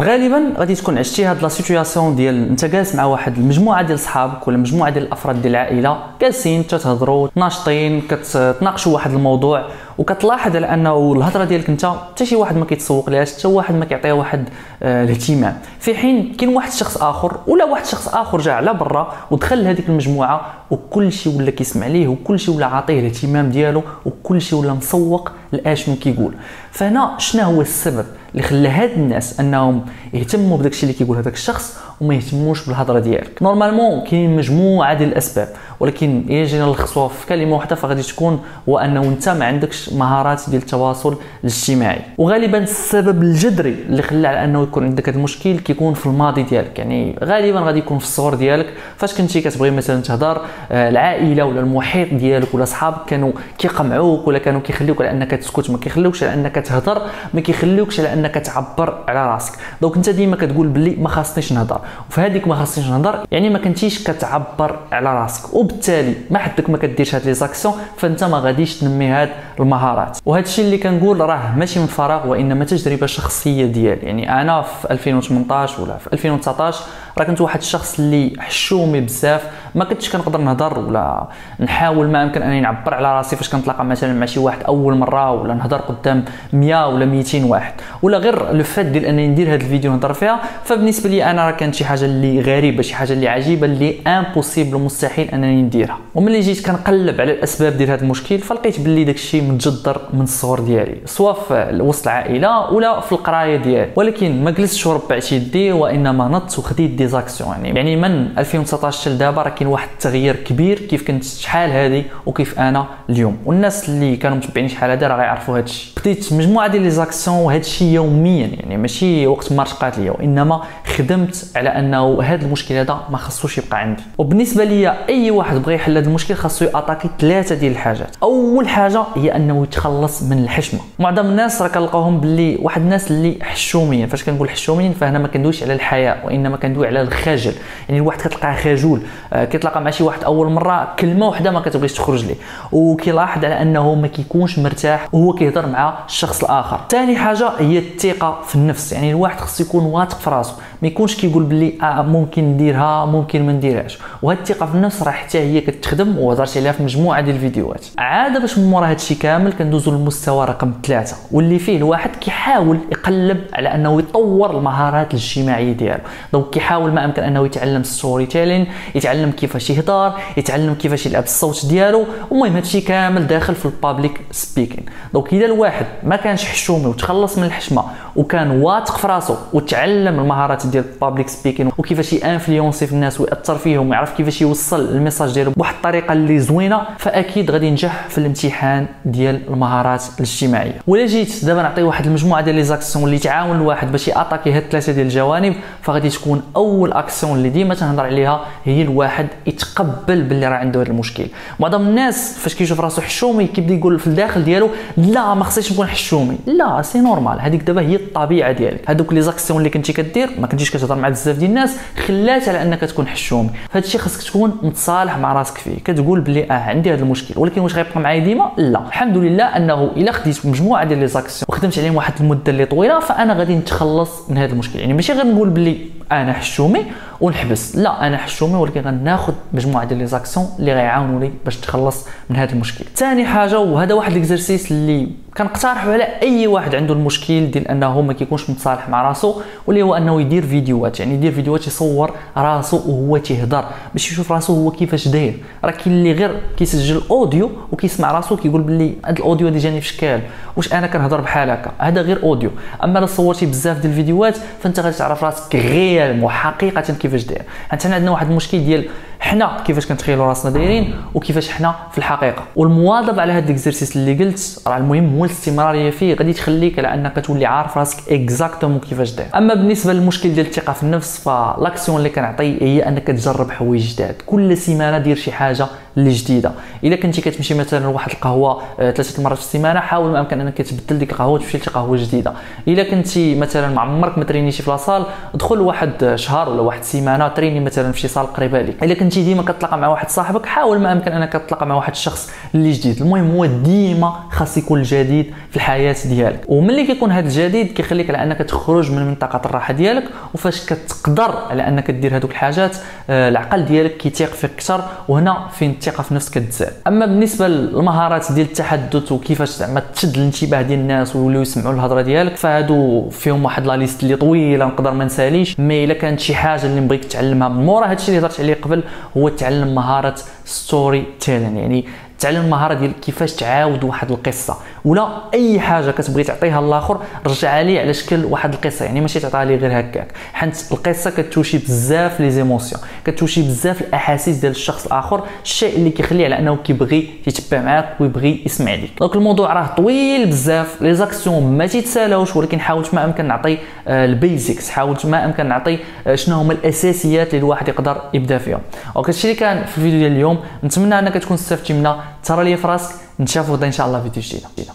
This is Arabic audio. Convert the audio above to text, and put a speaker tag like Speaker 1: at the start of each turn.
Speaker 1: غالبا غادي تكون عشتي هاد la situation ديال انت جالس مع واحد المجموعة ديال صحابك ولا مجموعة ديال الأفراد ديال العائلة جالسين تتهضروا ناشطين كتناقشوا واحد الموضوع وكتلاحظ على أنه الهضرة ديالك أنت حتى شي واحد ما كيتسوق ليهاش حتى واحد ما كيعطيها واحد آه الاهتمام. في حين كاين واحد الشخص آخر ولا واحد الشخص آخر جا على برا ودخل لهذيك المجموعة وكل شيء ولا كيسمع ليه وكل شيء ولا عاطيه الاهتمام ديالو وكل شيء ولا مسوق لاشنو كيقول. فهنا شنو هو السبب؟ اللي خلى هاد الناس انهم يهتموا بداك الشيء اللي كيقول هذاك الشخص وما يهتموش بالهضرة ديالك. نورمالمون كاين مجموعة ديال الأسباب ولكن الا جينا نلخصوها في كلمة واحدة فغادي تكون هو انه أنت ما عندكش مهارات ديال التواصل الاجتماعي. وغالبا السبب الجذري اللي خلى على أنه يكون عندك هذا المشكل كيكون في الماضي ديالك. يعني غالبا غادي يكون في الصغر ديالك. فاش كنتي كتبغي مثلا تهضر آه، العائلة ولا المحيط ديالك ولا صحابك كانوا كيقمعوك ولا كانوا كيخليوك على أنك تسكت ما كيخليوكش على أنك تهضر ما كيخليوكش على أنك تعبر على راسك. donc أنت ديما كتقول باللي ما خاصنيش نهضر. وفي هذيك ما خاصنيش نهضر يعني ما كنتيش كتعبر على راسك وبالتالي ما حدك ما كديرش هاد les actions فأنت ما غاديش تنمي هاد المهارات. وهذا الشيء اللي كنقول راه ماشي من فراغ وإنما تجربة شخصية ديالي. يعني أنا في 2018 ولا في 2019 راه كنت واحد الشخص اللي حشومي بزاف. ما كنتش كنقدر نهضر ولا نحاول ما يمكن أنني نعبر على راسي فاش كنتلاقى مثلا مع شي واحد أول مرة ولا نهضر قدام 100 ولا 200 واحد. ولا غير le fait ديال أنني ندير هذا الفيديو نهضر فيها فبالنسبة لي أنا راه كانت شي حاجة اللي غريبة شي حاجة اللي عجيبة اللي impossible مستحيل أنني نديرها. وملي جيت كنقلب على الأسباب ديال هذا المشكل فلقيت باللي داك الشيء متجذر من الصغر ديالي سواء في وسط العائلة ولا في القراية ديالي. ولكن ما جلستش وربعت يدي وإنما نضت وخديت des actions يعني يعني من 2019 حتى لدابا راه كاين واحد التغيير كبير كيف كنت شحال هذه وكيف أنا اليوم. والناس اللي كانوا متبعين شحال هذا راه غيعرفوا هذا الشيء. بديت مجموعة ديال les actions وهذا الشيء يوميا. يعني ماشي وقت ما رشقات ليا وإنما خدمت على أنه هذا المشكل هذا ما خصوش يبقى عندي. وبالنسبة ليا أي واحد بغى يحل هذا المشكل خاصو ياتاكي ثلاثة ديال الحاجات. أول حاجة هي أنه يتخلص من الحشمة. معظم الناس راه كنلقاوهم باللي واحد الناس اللي حشوميين. فاش كنقول حشوميين فهنا ما كندويش على الحياء وإنما كندوي على الخجل. يعني الواحد كتلقاه خجول آه كيتلاقى مع شي واحد أول مرة كلمة وحدة ما كتبغيش تخرج ليه. وكيلاحظ على أنه ما كيكونش مرتاح وهو كيهضر مع الشخص الآخر. ثاني حاجة هي الثقة في النفس. يعني الواحد خصو يكون واثق في راسه ما يكونش كيقول باللي آه ممكن نديرها ممكن ما نديرهاش. وهاد الثقة في النفس راه حتى هي كتخدم وهضرت عليها في مجموعة ديال الفيديوهات. عاد باش من مورا هادشي كامل كندوزو للمستوى رقم ثلاثة. واللي فيه الواحد كيحاول يقلب على أنه يطور المهارات الاجتماعية ديالو. donc كيحاول ما أمكن أنه يتعلم storytelling يتعلم كيفاش يهضر يتعلم كيفاش يلعب الصوت ديالو المهم هادشي كامل داخل في ال public speaking donc إذا الواحد ما كانش حشومي وتخلص من الحشمة وكان واثق في راسو وتعلم المهارات ديال ال public speaking وكيفاش ي influencer في الناس ويأثر فيهم ويعرف كيفاش يوصل ال message ديالو بواحد الطريقة اللي زوينة فأكيد غادي ينجح في الامتحان ديال المهارات الاجتماعية. ولا جيت دابا نعطي واحد المجموعة ديال les actions اللي تعاون الواحد باش ي attaquer هاد الثلاثة ديال الجوانب فغادي تكون أول اكسيون اللي ديما تنهضر عليها هي الواحد يتقبل باللي راه عنده هذا المشكل. معظم الناس فاش كيشوف راسو حشومي كيبدا يقول في الداخل ديالو لا ما خصنيش نكون حشومي. لا c'est normal هذيك دابا هي الطبيعة ديالك. هذوك les actions اللي كنتي كدير ما كنتيش كتهضر مع بزاف ديال الناس خلات على أنك تكون حشومي. فهاد الشيء خاصك تكون متصالح مع راسك فيه. كتقول بلي آه عندي هذا المشكل. ولكن واش غيبقى معايا ديما؟ لا. الحمد لله أنه إلا خديت مجموعة ديال les actions وخدمت عليهم واحد المدة اللي طويلة فأنا غادي نتخلص من هذا المشكل. يعني ماشي غير نقول بلي أنا حشومي ونحبس. لا أنا حشومي ولكن غناخذ مجموعة ديال les actions اللي غيعاونوني باش نتخلص من هذا المشكل. ثاني حاجة وهذا واحد ال exercice اللي كنقترحوا على أي واحد عنده المشكل ديال أنه ما كيكونش متصالح مع راسو واللي هو أنه يدير فيديوهات. يعني يدير فيديوهات يصور راسو وهو تيهضر باش يشوف راسو هو كيفاش داير. راه كاين اللي غير كيسجل audio وكيسمع راسو كيقول باللي هذا ال audio اللي جاني في شكال واش أنا كنهضر بحال هكا؟ هذا غير audio. أما إلا صورتي بزاف ديال الفيديوهات فأنت غادي تعرف راسك غير وحقيقة كيفاش داير. حنا عندنا واحد المشكل ديال حنا كيفاش كنتخيلوا راسنا دايرين وكيفاش حنا في الحقيقة. والمواظبه على هذا ال exercice اللي قلت راه المهم هو الاستمراريه فيه. غادي تخليك على أنك تولي عارف راسك exactement كيفاش داير. أما بالنسبة للمشكل ديال الثقة في النفس ف l'action اللي كنعطي هي أنك تجرب حوايج جداد. كل سيمانة دير شي حاجة اللي جديده إلا كنتي كتمشي مثلا لواحد القهوة آه، ثلاثة المرات في السيمانة حاول ما امكن أنك تبدل ديك القهوة وتمشي لشي قهوة جديدة. إلا كنتي مثلا ما عمرك ما ترينيتي في la salle دخل واحد شهر ولا واحد السيمانه تريني مثلا في شي salle قريبة لك إلا كنتي كنتي ديما كتلاقى مع واحد صاحبك حاول ما أمكن أنك تتلاقى مع واحد الشخص اللي جديد. المهم هو ديما خاص يكون الجديد في الحياة ديالك. وملي كيكون هذا الجديد كيخليك على أنك تخرج من منطقة الراحة ديالك وفاش كتقدر على أنك دير هذوك الحاجات آه، العقل ديالك كيتيق فيك أكثر وهنا فين الثقة في نفسك كتزاد أما بالنسبة للمهارات ديال التحدث وكيفاش زعما تشد الانتباه ديال الناس ويوليو يسمعوا الهضرة ديالك فهادو فيهم واحد la liste اللي طويلة نقدر ما نساليش. mais إلا كانت شي حاجة اللي بغيت تعلمها من مورا هادشي اللي هضرت عليه قبل هو تعلم مهارة storytelling يعني تعلم المهارة ديال كيفاش تعاود واحد القصة. ولا أي حاجة كتبغي تعطيها للاخر رجعها ليه على شكل واحد القصة. يعني ماشي تعطيها ليه غير هكاك. حيت القصة كتوشي بزاف les émotions. كتوشي بزاف الأحاسيس ديال الشخص الآخر الشيء اللي كيخليه على أنه كيبغي يتبع معاك ويبغي يسمع ليك. donc الموضوع راه طويل بزاف. les actions ما تيتسالاوش ولكن حاولت ما أمكن نعطي آه، ال basics حاولت ما أمكن نعطي آه، شنو هما الأساسيات اللي الواحد يقدر يبدأ فيهم. donc هادشي اللي كان في الفيديو ديال اليوم. نتمنى أنك تكون استفدتي منها. تهلى لي في راسك نتشافوا غدا إن شاء الله فيديو جديد.